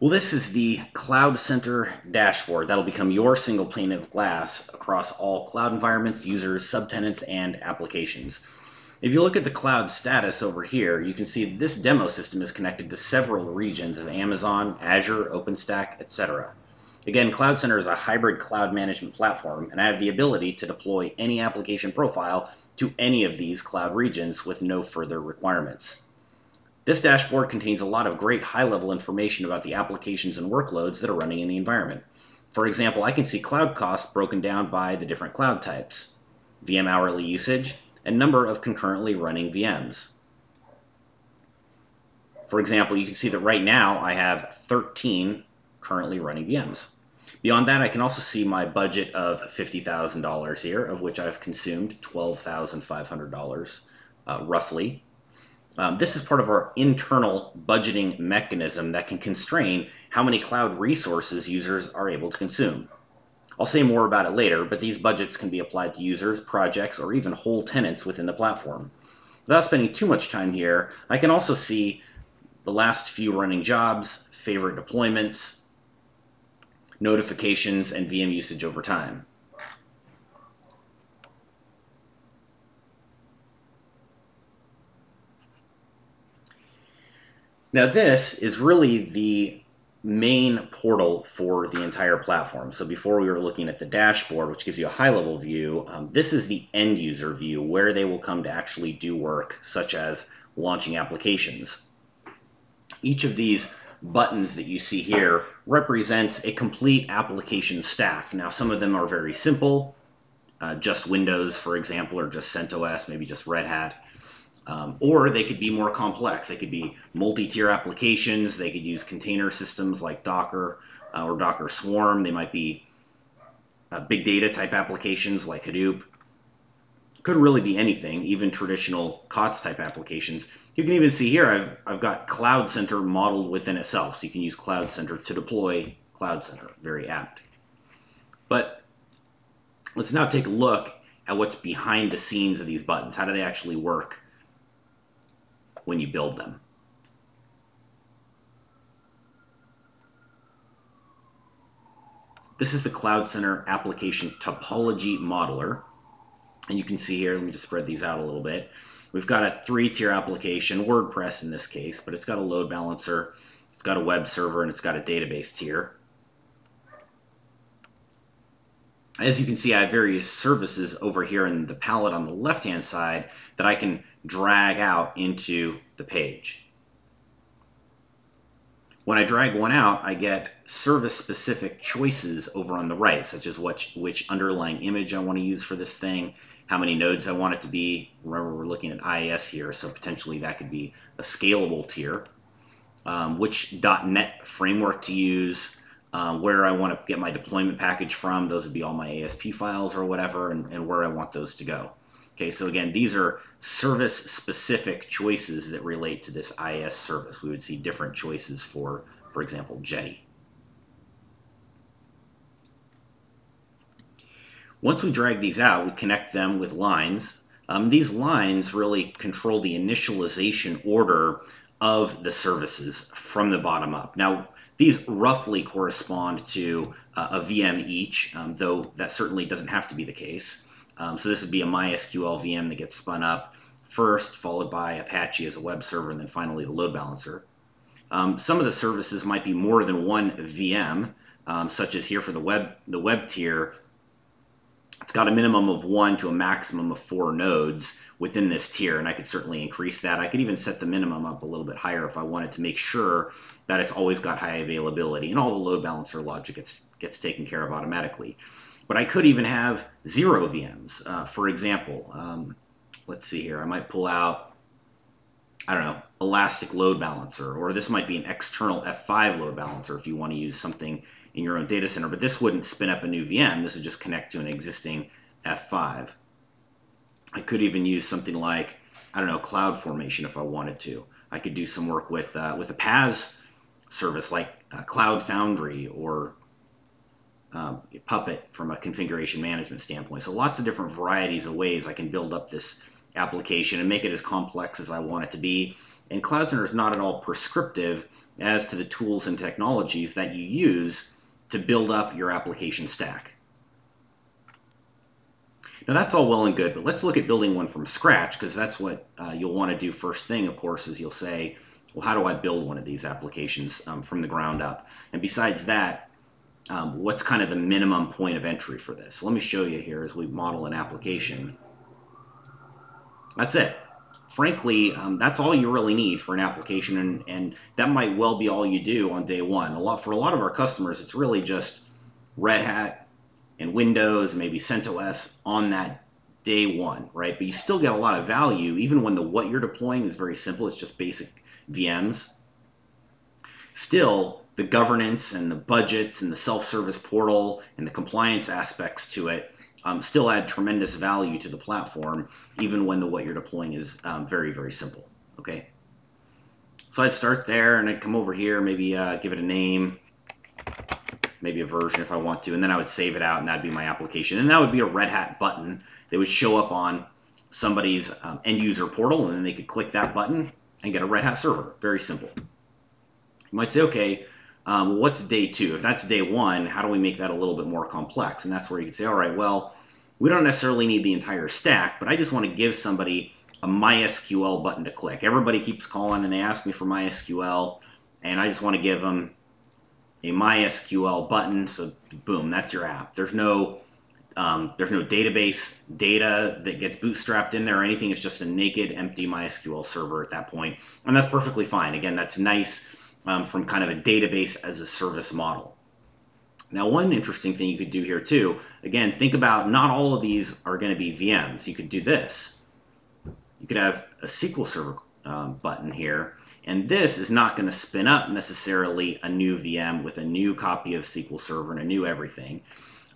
Well, this is the Cloud Center dashboard. That'll become your single pane of glass across all cloud environments, users, subtenants, and applications. If you look at the cloud status over here, you can see this demo system is connected to several regions of Amazon, Azure, OpenStack, etc. Again, Cloud Center is a hybrid cloud management platform, and I have the ability to deploy any application profile to any of these cloud regions with no further requirements. This dashboard contains a lot of great high-level information about the applications and workloads that are running in the environment. For example, I can see cloud costs broken down by the different cloud types, VM hourly usage, and number of concurrently running VMs. For example, you can see that right now I have 13 currently running VMs. Beyond that, I can also see my budget of $50,000 here, of which I've consumed $12,500 uh, roughly. Um, this is part of our internal budgeting mechanism that can constrain how many cloud resources users are able to consume. I'll say more about it later, but these budgets can be applied to users, projects, or even whole tenants within the platform. Without spending too much time here, I can also see the last few running jobs, favorite deployments, notifications, and VM usage over time. Now this is really the main portal for the entire platform. So before we were looking at the dashboard, which gives you a high level view, um, this is the end user view where they will come to actually do work, such as launching applications. Each of these buttons that you see here represents a complete application stack. Now, some of them are very simple, uh, just Windows, for example, or just CentOS, maybe just Red Hat. Um, or they could be more complex. They could be multi-tier applications. They could use container systems like Docker uh, or Docker Swarm. They might be uh, big data type applications like Hadoop. Could really be anything, even traditional COTS type applications. You can even see here I've, I've got Cloud Center modeled within itself. So you can use Cloud Center to deploy Cloud Center. Very apt. But let's now take a look at what's behind the scenes of these buttons. How do they actually work? When you build them. This is the Cloud Center application topology modeler. And you can see here, let me just spread these out a little bit. We've got a three-tier application, WordPress in this case, but it's got a load balancer, it's got a web server, and it's got a database tier. As you can see, I have various services over here in the palette on the left-hand side that I can drag out into the page. When I drag one out, I get service-specific choices over on the right, such as which, which underlying image I want to use for this thing, how many nodes I want it to be. Remember, we're looking at IIS here, so potentially that could be a scalable tier. Um, which .NET framework to use, uh, where I want to get my deployment package from. Those would be all my ASP files or whatever, and, and where I want those to go. Okay, so again, these are service-specific choices that relate to this IIS service. We would see different choices for, for example, Jetty. Once we drag these out, we connect them with lines. Um, these lines really control the initialization order of the services from the bottom up. Now, these roughly correspond to uh, a VM each, um, though that certainly doesn't have to be the case. Um, so this would be a MySQL VM that gets spun up first, followed by Apache as a web server, and then finally the load balancer. Um, some of the services might be more than one VM, um, such as here for the web, the web tier. It's got a minimum of one to a maximum of four nodes within this tier, and I could certainly increase that. I could even set the minimum up a little bit higher if I wanted to make sure that it's always got high availability, and all the load balancer logic gets, gets taken care of automatically. But I could even have zero VMs. Uh, for example, um, let's see here. I might pull out, I don't know, Elastic Load Balancer, or this might be an external F5 load balancer if you want to use something in your own data center. But this wouldn't spin up a new VM. This would just connect to an existing F5. I could even use something like, I don't know, CloudFormation if I wanted to. I could do some work with uh, with a PaaS service like uh, Cloud Foundry or um, Puppet from a configuration management standpoint. So lots of different varieties of ways I can build up this application and make it as complex as I want it to be. And Cloud Center is not at all prescriptive as to the tools and technologies that you use to build up your application stack. Now that's all well and good, but let's look at building one from scratch because that's what uh, you'll want to do first thing, of course, is you'll say, well, how do I build one of these applications um, from the ground up? And besides that, um, what's kind of the minimum point of entry for this? let me show you here as we model an application. That's it. Frankly, um, that's all you really need for an application, and, and that might well be all you do on day one. A lot for a lot of our customers, it's really just Red Hat and Windows, maybe CentOS on that day one, right? But you still get a lot of value, even when the what you're deploying is very simple. It's just basic VMs. Still, the governance and the budgets and the self-service portal and the compliance aspects to it um, still add tremendous value to the platform, even when the what you're deploying is um, very, very simple. Okay. So I'd start there and I'd come over here, maybe uh, give it a name, maybe a version if I want to, and then I would save it out and that'd be my application. And that would be a Red Hat button that would show up on somebody's um, end user portal and then they could click that button and get a Red Hat server. Very simple. You might say, okay, um, what's day two? If that's day one, how do we make that a little bit more complex? And that's where you can say, all right, well, we don't necessarily need the entire stack, but I just want to give somebody a MySQL button to click. Everybody keeps calling and they ask me for MySQL, and I just want to give them a MySQL button. So boom, that's your app. There's no um, there's no database data that gets bootstrapped in there or anything. It's just a naked, empty MySQL server at that point, and that's perfectly fine. Again, that's nice um, from kind of a database as a service model. Now, one interesting thing you could do here too, again, think about not all of these are going to be VMs. You could do this. You could have a SQL Server um, button here, and this is not going to spin up necessarily a new VM with a new copy of SQL Server and a new everything.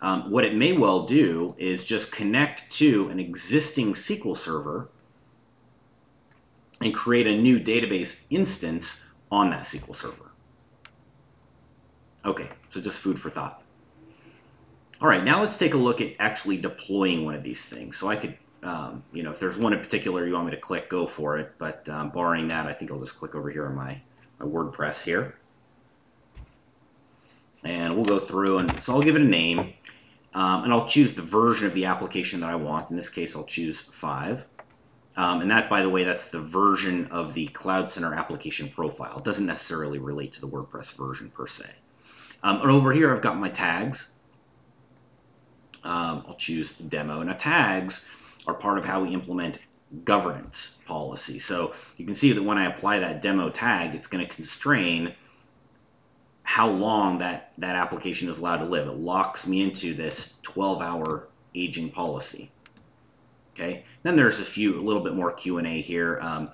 Um, what it may well do is just connect to an existing SQL Server and create a new database instance on that SQL Server. Okay, so just food for thought. All right, now let's take a look at actually deploying one of these things. So I could, um, you know, if there's one in particular you want me to click, go for it. But um, barring that, I think I'll just click over here on my, my WordPress here. And we'll go through, and so I'll give it a name. Um, and I'll choose the version of the application that I want. In this case, I'll choose 5. Um, and that, by the way, that's the version of the Cloud Center application profile. It doesn't necessarily relate to the WordPress version per se. Um, and over here, I've got my tags. Um, I'll choose demo. Now, tags are part of how we implement governance policy. So you can see that when I apply that demo tag, it's going to constrain how long that, that application is allowed to live. It locks me into this 12-hour aging policy. Okay. Then there's a few, a little bit more Q&A here. Um,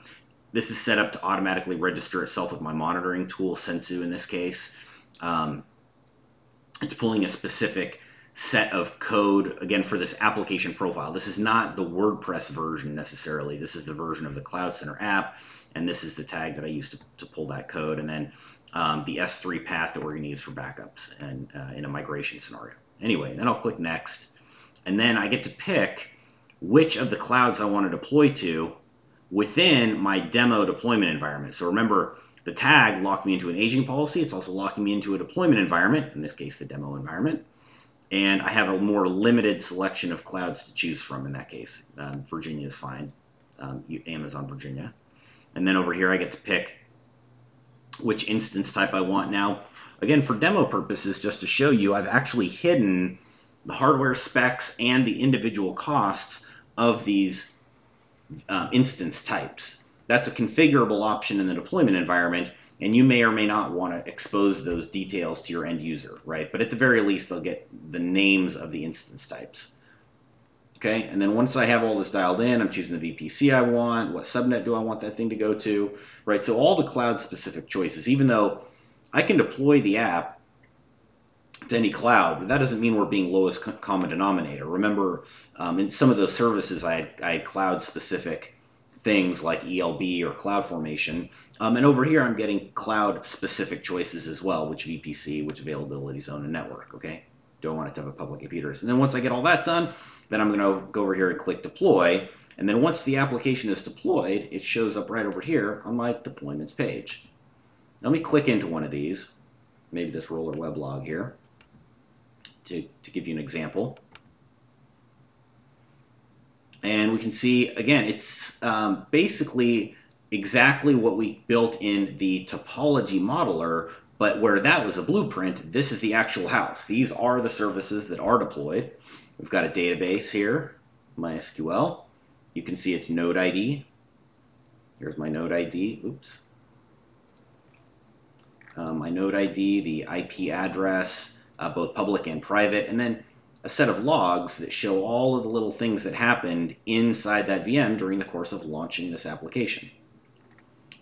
this is set up to automatically register itself with my monitoring tool, Sensu in this case. Um, it's pulling a specific set of code, again, for this application profile. This is not the WordPress version necessarily. This is the version of the Cloud Center app, and this is the tag that I used to, to pull that code, and then um, the S3 path that we're going to use for backups and uh, in a migration scenario. Anyway, then I'll click Next, and then I get to pick which of the clouds I want to deploy to within my demo deployment environment. So remember, the tag locked me into an aging policy. It's also locking me into a deployment environment, in this case, the demo environment. And I have a more limited selection of clouds to choose from in that case. Um, Virginia is fine, um, Amazon Virginia. And then over here, I get to pick which instance type I want. Now, again, for demo purposes, just to show you, I've actually hidden the hardware specs and the individual costs of these uh, instance types. That's a configurable option in the deployment environment, and you may or may not want to expose those details to your end user, right? But at the very least, they'll get the names of the instance types. Okay, and then once I have all this dialed in, I'm choosing the VPC I want, what subnet do I want that thing to go to, right? So all the cloud specific choices, even though I can deploy the app to any cloud, but that doesn't mean we're being lowest common denominator. Remember, um, in some of those services, I had, I had cloud specific things like ELB or CloudFormation. Um, and over here, I'm getting cloud specific choices as well, which VPC, which availability zone and network. Okay, do I want it to have a public IP? And then once I get all that done, then I'm going to go over here and click deploy. And then once the application is deployed, it shows up right over here on my deployments page. Let me click into one of these, maybe this roller weblog here, to, to give you an example. And we can see, again, it's um, basically exactly what we built in the topology modeler, but where that was a blueprint, this is the actual house. These are the services that are deployed. We've got a database here, MySQL. You can see its node ID. Here's my node ID. Oops. Um, my node ID, the IP address, uh, both public and private, and then a set of logs that show all of the little things that happened inside that VM during the course of launching this application.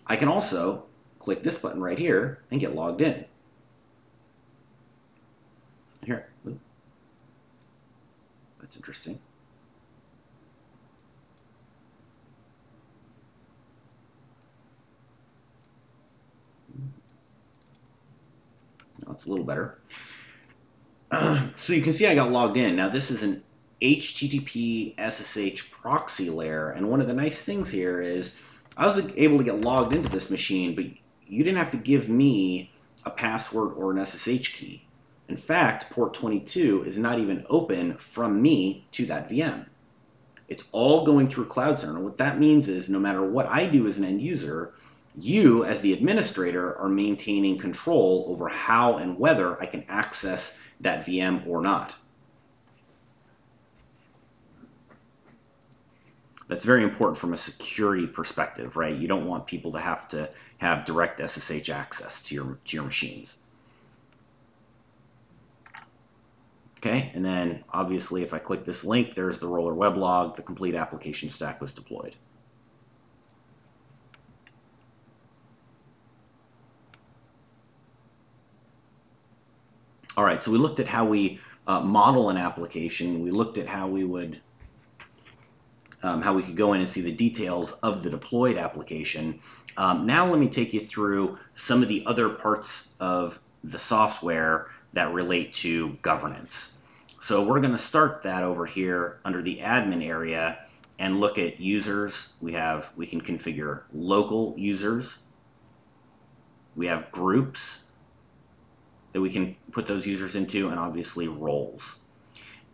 I can also click this button right here and get logged in. Here, that's interesting. That's a little better. so you can see I got logged in. Now this is an HTTP SSH proxy layer, and one of the nice things here is I was able to get logged into this machine, but you didn't have to give me a password or an SSH key. In fact, port 22 is not even open from me to that VM. It's all going through Cloud Center. What that means is no matter what I do as an end user, you as the administrator are maintaining control over how and whether I can access that VM or not. That's very important from a security perspective, right? You don't want people to have to have direct SSH access to your, to your machines. Okay, and then obviously if I click this link, there's the roller weblog, the complete application stack was deployed. All right, so we looked at how we uh, model an application. We looked at how we would, um, how we could go in and see the details of the deployed application. Um, now let me take you through some of the other parts of the software that relate to governance. So we're going to start that over here under the admin area and look at users. We have, we can configure local users. We have groups that we can put those users into, and obviously roles.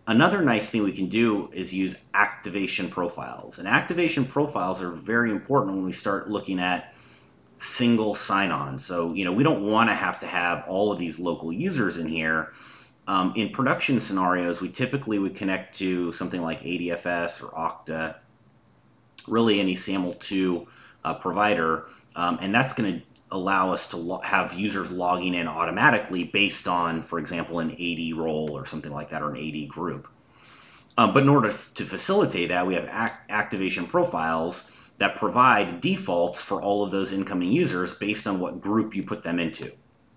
Another nice thing we can do is use activation profiles. And activation profiles are very important when we start looking at single sign-on. So, you know, we don't want to have to have all of these local users in here. Um, in production scenarios, we typically would connect to something like ADFS or Okta, really any SAML2 uh, provider, um, and that's going to allow us to lo- have users logging in automatically based on, for example, an AD role or something like that, or an AD group. Um, but in order to facilitate that, we have act- activation profiles that provide defaults for all of those incoming users based on what group you put them into.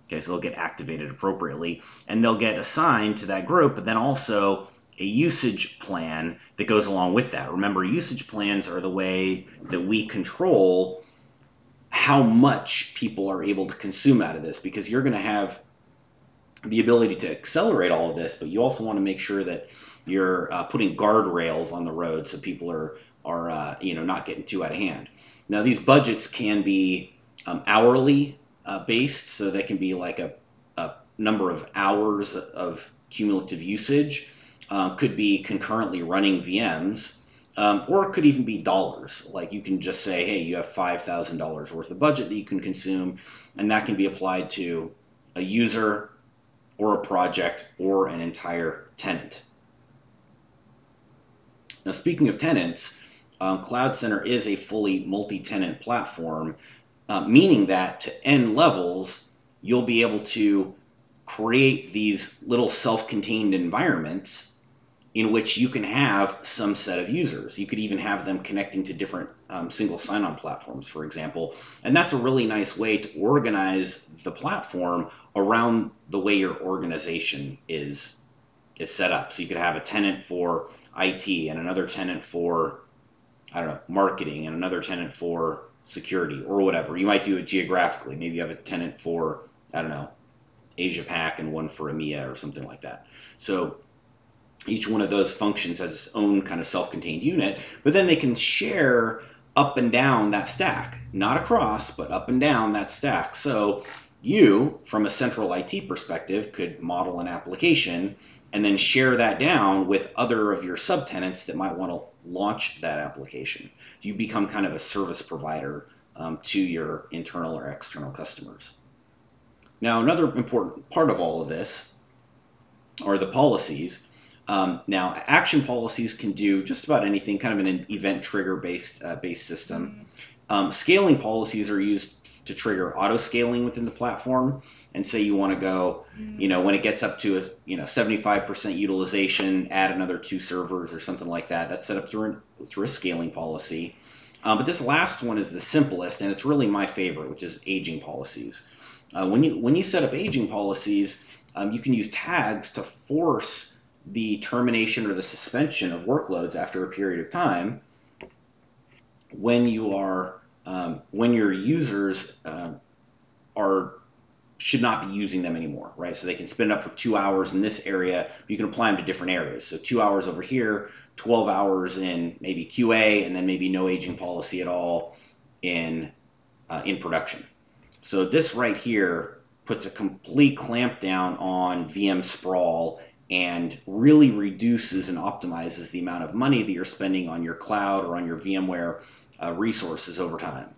Okay, so they'll get activated appropriately, and they'll get assigned to that group, but then also a usage plan that goes along with that. Remember, usage plans are the way that we control how much people are able to consume out of this because you're going to have the ability to accelerate all of this, but you also want to make sure that you're uh, putting guardrails on the road so people are are uh, you know not getting too out of hand. Now these budgets can be um, hourly uh, based, so they can be like a, a number of hours of cumulative usage. Uh, could be concurrently running VMs, um, or it could even be dollars. Like you can just say, hey, you have $5,000 worth of budget that you can consume, and that can be applied to a user or a project or an entire tenant. Now, speaking of tenants, um, Cloud Center is a fully multi tenant platform, uh, meaning that to n levels, you'll be able to create these little self contained environments in which you can have some set of users. You could even have them connecting to different um, single sign on platforms, for example. And that's a really nice way to organize the platform around the way your organization is, is set up. So you could have a tenant for IT and another tenant for, I don't know, marketing and another tenant for security or whatever. You might do it geographically. Maybe you have a tenant for, I don't know, Asia Pac and one for EMEA or something like that. So each one of those functions has its own kind of self-contained unit, but then they can share up and down that stack, not across, but up and down that stack. So you, from a central IT perspective, could model an application and then share that down with other of your subtenants that might want to launch that application. You become kind of a service provider um, to your internal or external customers. Now, another important part of all of this are the policies. Um, now, action policies can do just about anything, kind of an event trigger based uh, based system. Um, scaling policies are used to trigger auto scaling within the platform. And say you want to go, you know, when it gets up to a you know 75% utilization, add another two servers or something like that. That's set up through through a scaling policy. Um, but this last one is the simplest, and it's really my favorite, which is aging policies. Uh, when you when you set up aging policies, um, you can use tags to force the termination or the suspension of workloads after a period of time when you are um, when your users uh, are should not be using them anymore, right? So they can spend up for two hours in this area. You can apply them to different areas. So two hours over here, 12 hours in maybe QA, and then maybe no aging policy at all in uh, in production. So this right here puts a complete clamp down on VM sprawl and really reduces and optimizes the amount of money that you're spending on your cloud or on your VMware uh, resources over time.